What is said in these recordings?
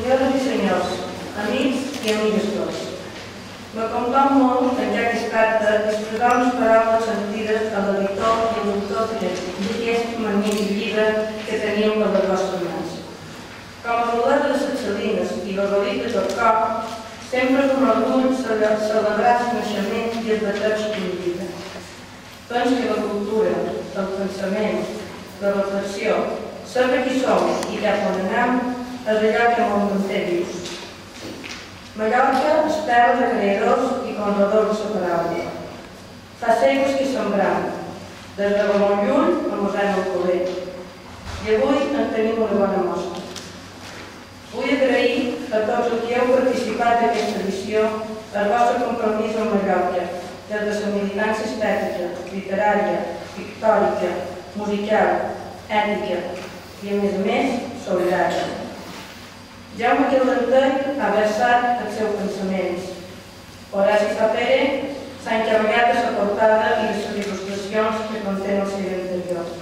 Senyores i senyors, amics i amigues tots, me comptam molt en ja que es tracta d'expressar unes paraules sentides a l'editor i l'autor d'aquest magnífic llibre que teníem per les vostres mans. Com a voler de les salines i les reliques del cor, sempre com orgull celebrar el naixement i els batecs d'un llibre. Penso que la cultura, el pensament, la reflexió, saber qui som i cap on anem, m'ho manté vius. Mallorca es terra de creadors i conradors de la paraula. Fa segles que sembram, des de molt lluny a Mosèn Alcover. I avui en tenim una bona mostra. Vull agrair a tots els que heu participat d'aquesta edició el vostre compromís amb Mallorca, des de la militància estètica, literària, pictòrica, musical, ètica i, a més a més, solidària. Jaume Quilanteny ha versat els seus pensaments. Horaci Sapere s'ha encarregat de la portada i de les il·lustracions que contenen el seu interior.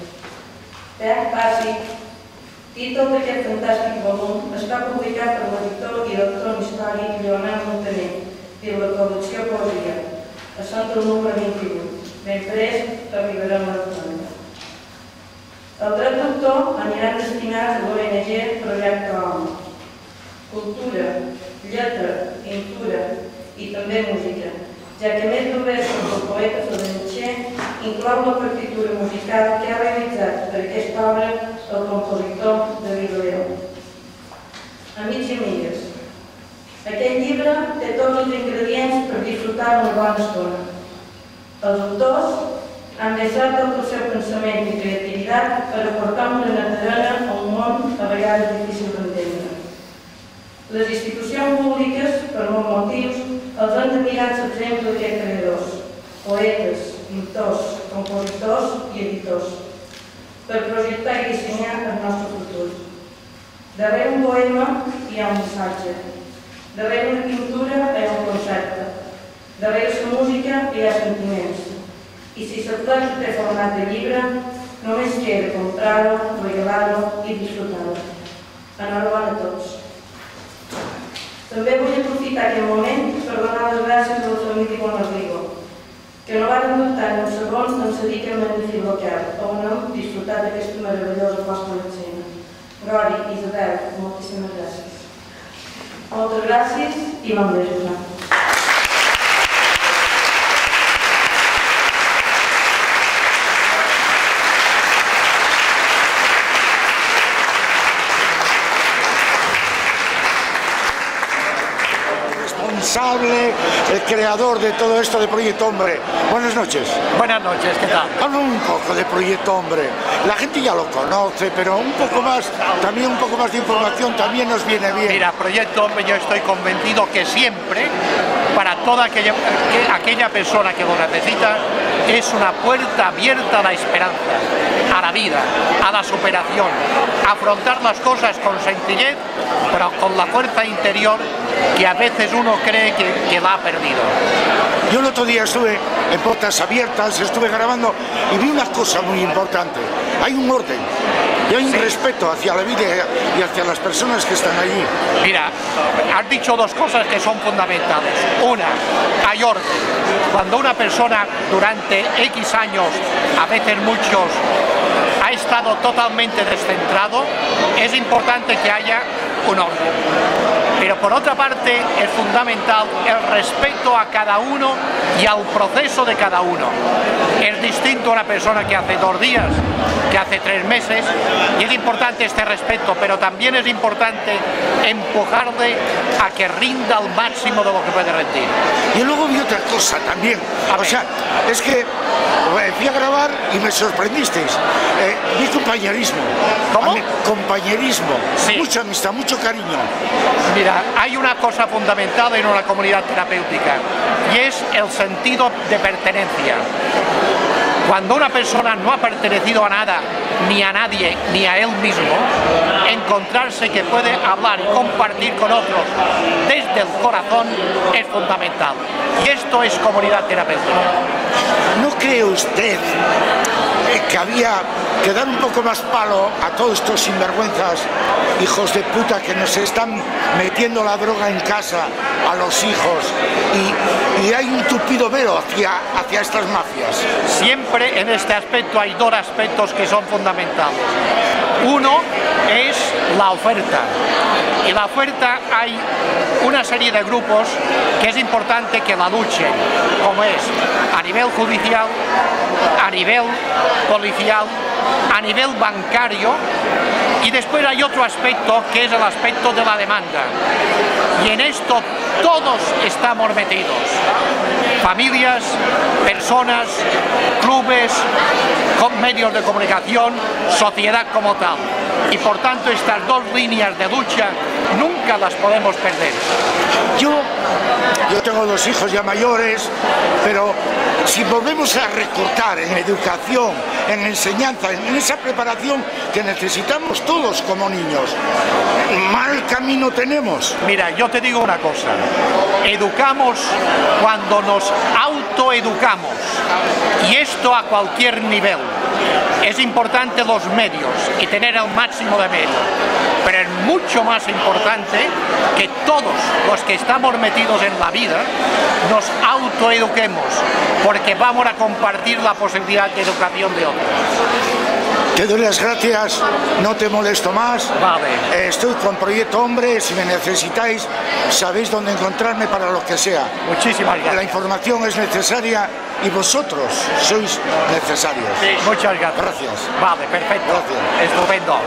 Text bàsic, títol d'aquest fantàstic volum, està publicat per l'editor i doctor en història Lleonard Montaner i la col·lecció Poesia, a centre número 21. Ben prest arribarem a la planta. El dret d'autor aniran destinats a l'ONG Projecte Home. Cultura, lletra, pintura i també música, ja que més de versos del poeta Felenitxer inclou la partitura musical que ha realitzat per aquesta obra el compositor David Leó. Amics i amigues, aquest llibre té tots els ingredients per disfrutar una bona estona. Els autors han deixat tot el seu pensament i creativitat per aportar una naturalesa a un món a vegades difícil d'entendre. Les institucions públiques, per molts motius, els han de mirar l'exemple d'aquests creadors, poetes, pintors, compositors i editors, per projectar i dissenyar el nostre futur. Darrere un poema hi ha un missatge, darrere una pintura hi ha un concepte, darrere la música hi ha sentiments, i si text té format de llibre, només queda comprar-ho, regalar-ho i disfrutar-ho. Enhorabona a tots. També vull aprofitar aquest moment per donar les gràcies a la família Bonarrigo, que no van dubtar en un segon en cedir aquest magnífic local, on hem disfrutat d'aquesta meravellosa posta d'escena. Gori, Isabel, moltíssimes gràcies. Moltes gràcies i bon vespre. responsable, creador de todo esto de Proyecto Hombre. Buenas noches. Buenas noches, ¿qué tal? Habla un poco de Proyecto Hombre. La gente ya lo conoce, pero un poco más, también un poco más de información también nos viene bien. Mira, Proyecto Hombre yo estoy convencido que siempre, para toda aquella, que- aquella persona que lo necesita, es una puerta abierta a la esperanza, a la vida, a la superación, afrontar las cosas con sencillez, pero con la fuerza interior que a veces uno cree que, que ha perdido. Yo el otro día estuve en puertas abiertas, estuve grabando y vi una cosa muy importante. Hay un orden y hay un respeto hacia la vida y hacia las personas que están allí. Mira, has dicho dos cosas que son fundamentales. Una, hay orden. Cuando una persona durante X años, a veces muchos, ha estado totalmente descentrado, es importante que haya un orden. Pero por otra parte es fundamental el respeto a cada uno y al proceso de cada uno. Es distinto a una persona que hace dos días, que hace tres meses, y es importante este respeto, pero también es importante empujarle a que rinda al máximo de lo que puede rendir. Y luego vi otra cosa también. A O sea, es que fui a grabar y me sorprendisteis. Eh, compañerismo. ¿Cómo? Compañerismo. Sí. Mucha amistad, mucho cariño. Mira, hay una cosa fundamental en una comunidad terapéutica y es el sentido de pertenencia. Cuando una persona no ha pertenecido a nada, ni a nadie, ni a él mismo, encontrarse que puede hablar y compartir con otros desde el corazón es fundamental. Y esto es comunidad terapéutica. ¿no cree usted que había que dar un poco más palo a todos estos sinvergüenzas, hijos de puta que nos están metiendo la droga en casa a los hijos y, hay un tupido velo hacia, hacia estas mafias? Siempre en este aspecto hay dos aspectos que son fundamentales. Uno es la oferta. Y la oferta hay una serie de grupos que es importante que la luchen, como es a nivel judicial, a nivel policial, a nivel bancario y después hay otro aspecto que es el aspecto de la demanda. Y en esto todos estamos metidos. Familias, personas, clubes, medios de comunicación, sociedad como tal. Y por tanto estas dos líneas de lucha nunca las podemos perder. Yo, yo tengo dos hijos ya mayores, pero si volvemos a recortar en educación, en enseñanza, en esa preparación que necesitamos todos como niños, mal camino tenemos. Mira, yo te digo una cosa, educamos cuando nos autoeducamos y esto a cualquier nivel. Es importante los medios y tener el máximo de medios, pero es mucho más importante que todos los que estamos metidos en la vida nos autoeduquemos, porque vamos a compartir la posibilidad de educación de otros. Te doy las gracias, no te molesto más. Vale. Estoy con Proyecto Hombre, si me necesitáis, sabéis dónde encontrarme para lo que sea. Muchísimas gracias. La información es necesaria y vosotros sois necesarios. Sí, muchas gracias. Gracias. Vale, perfecto. Gracias. Estupendo.